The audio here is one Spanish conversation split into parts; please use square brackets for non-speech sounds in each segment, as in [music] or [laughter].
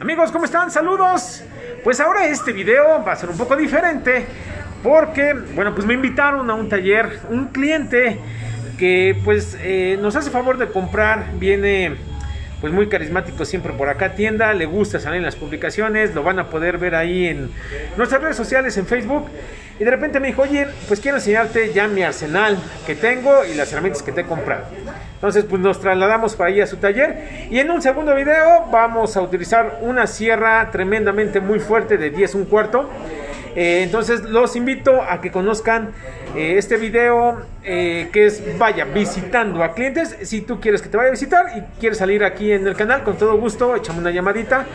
Amigos, ¿cómo están? Saludos. Pues ahora este video va a ser un poco diferente porque, bueno, pues me invitaron a un taller, un cliente que pues eh, nos hace favor de comprar, viene pues muy carismático siempre por acá tienda, le gusta salir en las publicaciones, lo van a poder ver ahí en nuestras redes sociales, en Facebook. Y de repente me dijo, oye, pues quiero enseñarte ya mi arsenal que tengo y las herramientas que te he comprado. Entonces, pues nos trasladamos para ahí a su taller. Y en un segundo video vamos a utilizar una sierra tremendamente muy fuerte de 10 un cuarto. Eh, entonces los invito a que conozcan eh, este video eh, que es, vaya, visitando a clientes. Si tú quieres que te vaya a visitar y quieres salir aquí en el canal, con todo gusto, échame una llamadita.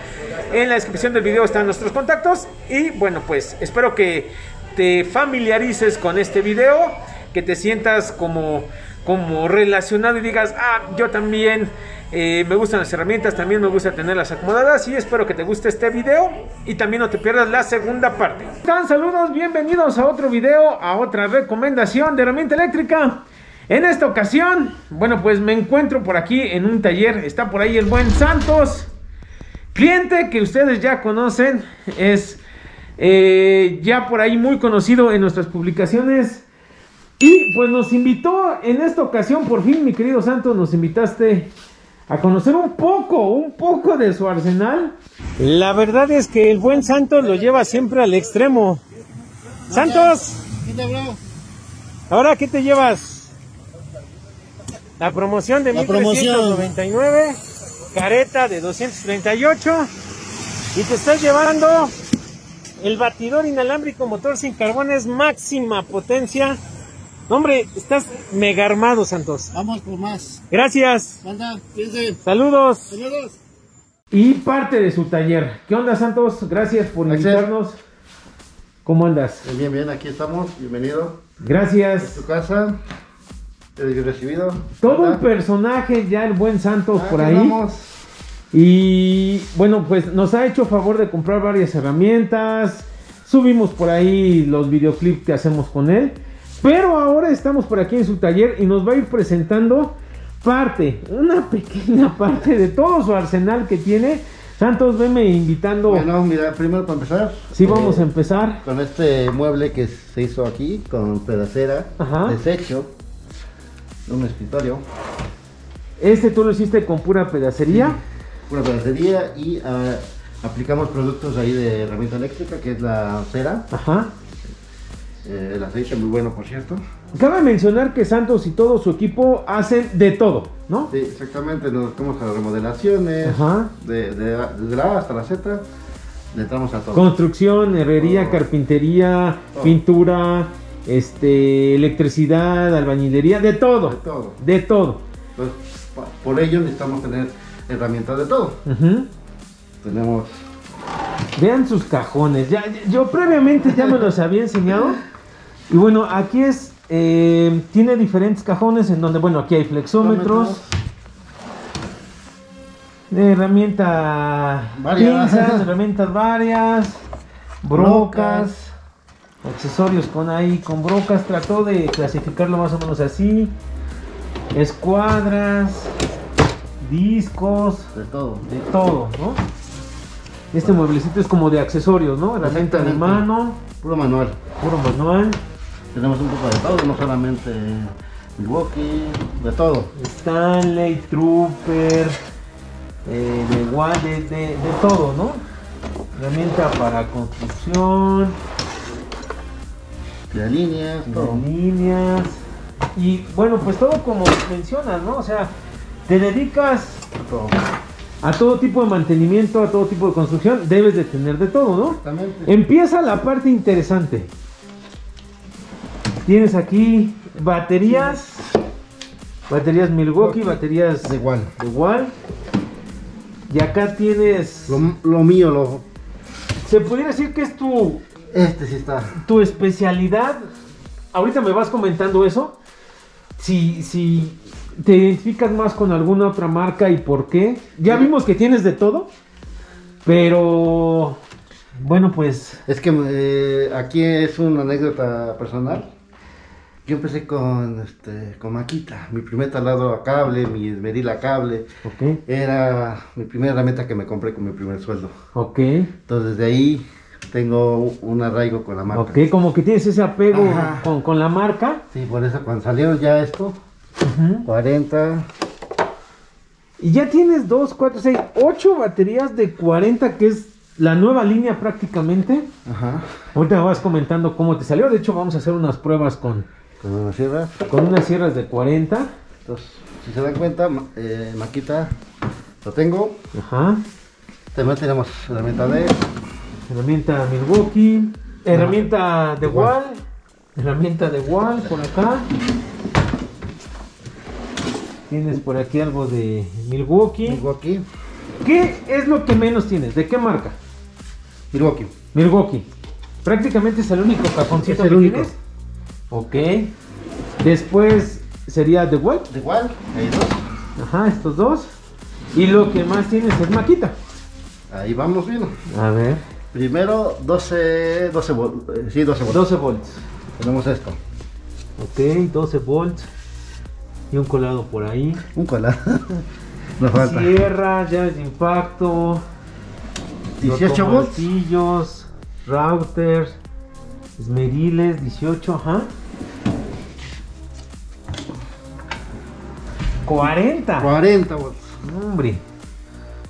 En la descripción del video están nuestros contactos. Y bueno, pues espero que te familiarices con este video, que te sientas como, como relacionado y digas, ah, yo también eh, me gustan las herramientas, también me gusta tenerlas acomodadas y espero que te guste este video y también no te pierdas la segunda parte. Tan saludos, bienvenidos a otro video, a otra recomendación de herramienta eléctrica. En esta ocasión, bueno, pues me encuentro por aquí en un taller, está por ahí el buen Santos, cliente que ustedes ya conocen, es eh, ya por ahí muy conocido en nuestras publicaciones. Y pues nos invitó en esta ocasión, por fin, mi querido Santos, nos invitaste a conocer un poco, un poco de su arsenal. La verdad es que el buen Santos lo lleva siempre al extremo. Santos, ahora qué te llevas? La promoción de La 1399, careta de 238 y te estás llevando el batidor inalámbrico motor sin carbones máxima potencia. Hombre, estás mega armado, Santos. Vamos por más. Gracias. Piense. Saludos. Saludos. Y parte de su taller. ¿Qué onda, Santos? Gracias por Gracias. invitarnos. ¿Cómo andas? Bien, bien, aquí estamos. Bienvenido. En Gracias. tu casa. Recibido. Todo un personaje ya el buen Santos Ah, por ahí. vamos. Y bueno, pues nos ha hecho favor de comprar varias herramientas. Subimos por ahí los videoclips que hacemos con él. Pero ahora estamos por aquí en su taller y nos va a ir presentando parte, una pequeña parte de todo su arsenal que tiene. Santos, veme invitando. Bueno, mira, primero para empezar. Sí, vamos eh, a empezar. Con este mueble que se hizo aquí, con pedacera, Ajá. desecho, un escritorio, Este tú lo hiciste con pura pedacería. una pedacería y ah, aplicamos productos ahí de herramienta eléctrica, que es la cera, Ajá. Eh, el aceite muy bueno, por cierto. Cabe mencionar que Santos y todo su equipo hacen de todo, ¿no? Sí, exactamente, nos metemos a remodelaciones, Ajá. de, de, desde la A hasta la Z, le entramos a todo. Construcción, herrería, carpintería, pintura, este, electricidad, albañilería, de todo. De todo. De todo. Pa- por ello necesitamos tener herramientas de todo. Tenemos, Vean sus cajones. Ya, yo previamente ya me los había enseñado. [laughs] Y bueno, aquí es. eh, tiene diferentes cajones en donde, bueno, aquí hay flexómetros. Herramienta Varias. pinzas, [laughs] herramientas varias, brocas, accesorios con ahí, con brocas, trató de clasificarlo más o menos así, escuadras, discos, de todo. de todo, ¿no? Este mueblecito es como de accesorios, ¿no? Herramienta de mano, Puro manual. puro manual, Tenemos un poco de todo, no solamente Milwaukee, de todo. Stanley, Trooper, eh, de, de, de, de todo, ¿no? Herramienta para construcción, De líneas, todo. líneas. Y bueno, pues todo como mencionas, ¿no? O sea, te dedicas todo. a todo tipo de mantenimiento, a todo tipo de construcción, debes de tener de todo, ¿no? Exactamente. Empieza la parte interesante. Tienes aquí baterías, baterías Milwaukee, baterías igual. de igual. Y acá tienes, Lo, lo mío, lo, se pudiera decir que es tu, este sí está. tu especialidad. Ahorita me vas comentando eso. Si, si te identificas más con alguna otra marca y por qué. Ya vimos que tienes de todo. Pero bueno, pues Es que eh, aquí es una anécdota personal. Yo empecé con, este, con maquita, mi primer taladro a cable, mi esmeril a cable. Ok. Era mi primera herramienta que me compré con mi primer sueldo. Ok. Entonces, de ahí tengo un arraigo con la marca. Ok, como que tienes ese apego con, con la marca. Sí, por eso cuando salieron ya esto, 40, Y ya tienes 2, 4, 6, 8 baterías de 40, que es la nueva línea prácticamente. ajá, Ahorita me vas comentando cómo te salió. De hecho, vamos a hacer unas pruebas con, con una sierra. con unas sierras de 40. Entonces, si se dan cuenta, eh, maquita lo tengo. Ajá. También tenemos herramienta de Herramienta Milwaukee. Herramienta de Wall. Herramienta de Wall por acá. Tienes por aquí algo de Milwaukee. Milwaukee. ¿Qué es lo que menos tienes? ¿De qué marca? Milwaukee. Milwaukee. Prácticamente es el único cajoncito Es el que único. tienes. Ok. Después sería The Wall. De igual, ahí dos. Ajá, estos dos. Y lo que más tienes es Maquita. Ahí vamos bien. A ver. Primero 12, 12 volt, eh, sí, 12 volts. 12 volts. Tenemos esto. Ok, 12 volts. Y un colado por ahí. Un cola. [laughs] Nos falta. Sierra, llaves de impacto. 18 volts. Routers, esmeriles, 18, ajá. 40. 40 volts. Hombre.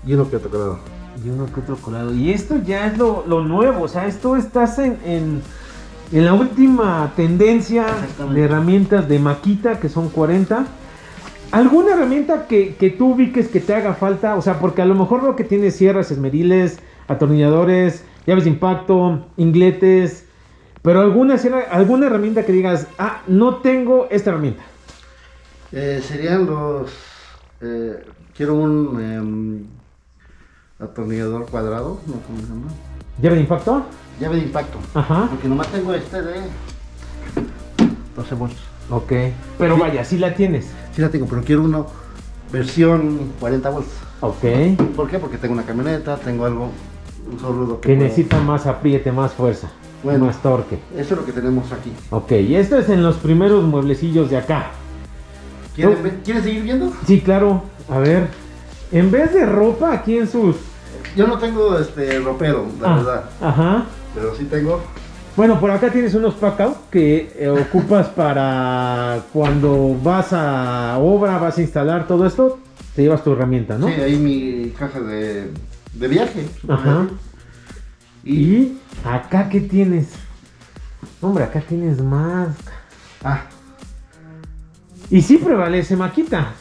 Y uno que otro colado. Y uno que otro colado. Y esto ya es lo, lo nuevo. O sea, esto estás en, en, en la última tendencia de herramientas de maquita, que son 40. ¿Alguna herramienta que, que tú ubiques que te haga falta? O sea, porque a lo mejor lo que tienes sierras, esmeriles, atornilladores, llaves de impacto, ingletes. Pero alguna, alguna herramienta que digas, ah, no tengo esta herramienta. Eh, serían los. eh, quiero un em, atornillador cuadrado, ¿no? ¿Cómo se llama? ¿Llave de impacto? Llave de impacto. Ajá. Porque nomás tengo este de 12 volts. Ok. Pero vaya, sí la tienes. Sí la tengo, pero quiero uno versión 40 volts. Ok. ¿Por qué? Porque tengo una camioneta, tengo algo, un solo que Que necesita más apriete, más fuerza, Bueno. más torque. Eso es lo que tenemos aquí. Ok, y esto es en los primeros mueblecillos de acá. ¿Quieren, No. ver- ¿quieren seguir viendo? Sí, claro. A ver, en vez de ropa, aquí en sus... Yo no tengo este ropero, la Ah, verdad, Ajá. pero sí tengo. Bueno, por acá tienes unos pack que eh, ocupas para cuando vas a obra, vas a instalar todo esto, te llevas tu herramienta, ¿no? Sí, ahí mi caja de, de viaje. Ajá. Y, Y acá, ¿qué tienes? Hombre, acá tienes más. ah, Y sí prevalece Maquita.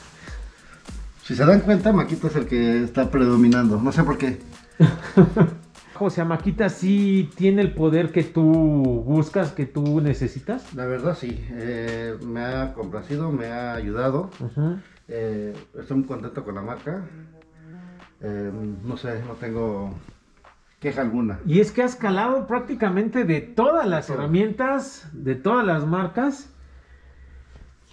si se dan cuenta, Maquito es el que está predominando. No sé por qué. [laughs] O sea, Maquita sí tiene el poder que tú buscas, que tú necesitas. La verdad sí, eh, me ha complacido, me ha ayudado. Eh, estoy muy contento con la marca. Eh, no sé, no tengo queja alguna. Y es que has calado prácticamente de todas las Todo. herramientas, de todas las marcas.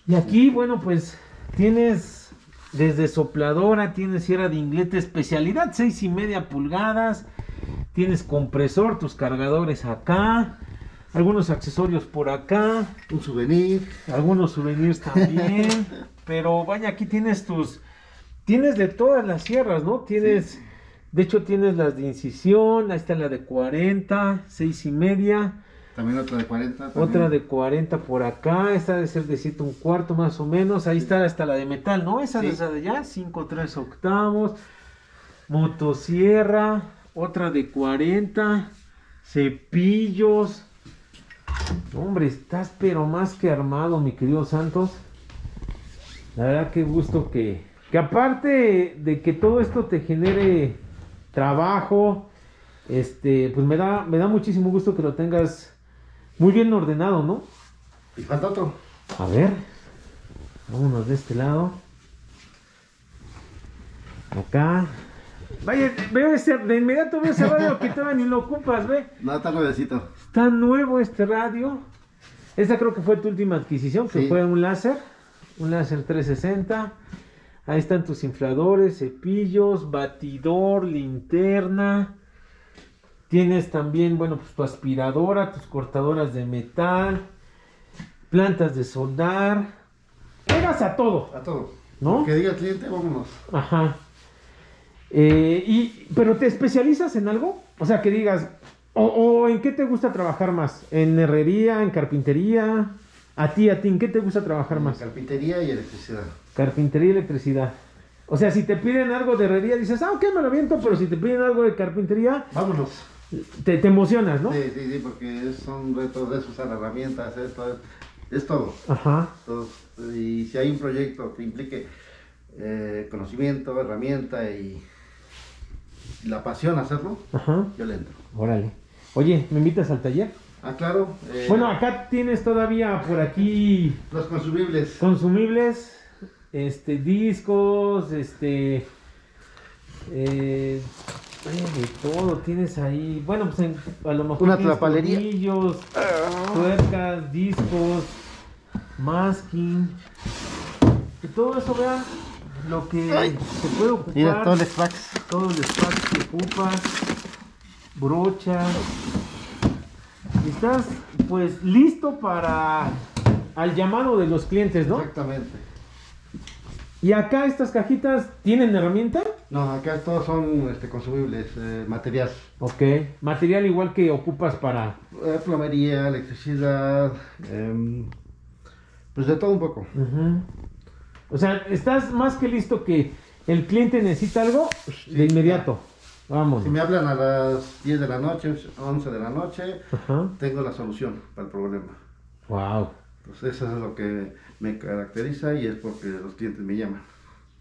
Y aquí, bueno, pues tienes desde sopladora, tienes sierra de inglete, especialidad seis y media pulgadas, tienes compresor, tus cargadores acá, algunos accesorios por acá, Un souvenir. algunos souvenirs también. [laughs] pero vaya, aquí tienes tus. Tienes de todas las sierras, ¿no? Tienes. De hecho, tienes las de incisión. Ahí está la de 40, 6 y media. También otra de 40. también. Otra de 40 por acá. Esta debe ser de 7 un cuarto más o menos. Ahí está hasta la de metal, ¿no? Esa Sí. es la de allá. 5, 3 octavos. Motosierra. Otra de 40. Cepillos. Hombre, estás pero más que armado, mi querido Santos. La verdad que gusto que, que aparte de que todo esto te genere trabajo, este, pues me da, me da muchísimo gusto que lo tengas muy bien ordenado, ¿no? Y falta otro. A ver, vámonos de este lado. Acá. Vaya, veo ese, de inmediato veo ese radio que todavía ni lo ocupas, ve. Nada tan nuevecito. Está nuevo este radio. Esta creo que fue tu última adquisición, que Sí. fue un láser. Un láser 360. Ahí están tus infladores, cepillos, batidor, linterna. Tienes también, bueno, pues tu aspiradora, tus cortadoras de metal. plantas de soldar. Pegas a todo, A todo. ¿no? Que diga el cliente, vámonos. Ajá. Eh, y, ¿Pero te especializas en algo? O sea, que digas, o, o en qué te gusta trabajar más? ¿En herrería, en carpintería? A ti, a ti, ¿en qué te gusta trabajar más? Carpintería y electricidad. Carpintería y electricidad. O sea, si te piden algo de herrería, dices, ah, ok, me lo aviento, pero si te piden algo de carpintería, Vámonos. te, te emocionas, ¿no? Sí, sí, sí, porque son retos de usar herramientas, esto es, es todo. Ajá. todo. Y si hay un proyecto que implique eh, conocimiento, herramienta y, la pasión a hacerlo, Ajá. yo le entro. Órale. Oye, ¿me invitas al taller? Ah, claro. eh, Bueno, acá tienes todavía por aquí los consumibles. consumibles, este, discos, este, eh, de todo tienes ahí. Bueno, pues en- a lo mejor Una trapalería. tornillos, tuercas, discos, masking, y todo eso, vean lo que se puede ocupar. Mira, todos los packs. todos los packs que ocupas, brochas. Estás pues listo para al llamado de los clientes, ¿no? Exactamente. Y acá estas cajitas tienen herramienta. No, acá todos son este, consumibles, eh, material. Ok. Material igual que ocupas para. Eh, plomería, electricidad, em, pues de todo un poco. O sea, estás más que listo que el cliente necesita algo de inmediato. Si me hablan a las 10 de la noche, 11 de la noche, Ajá. tengo la solución para el problema. Wow. Pues eso es lo que me caracteriza y es porque los clientes me llaman.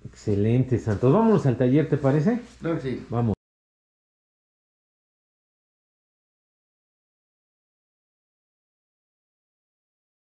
Excelente, Santos. Vámonos al taller, ¿te parece? Claro que sí. Vamos.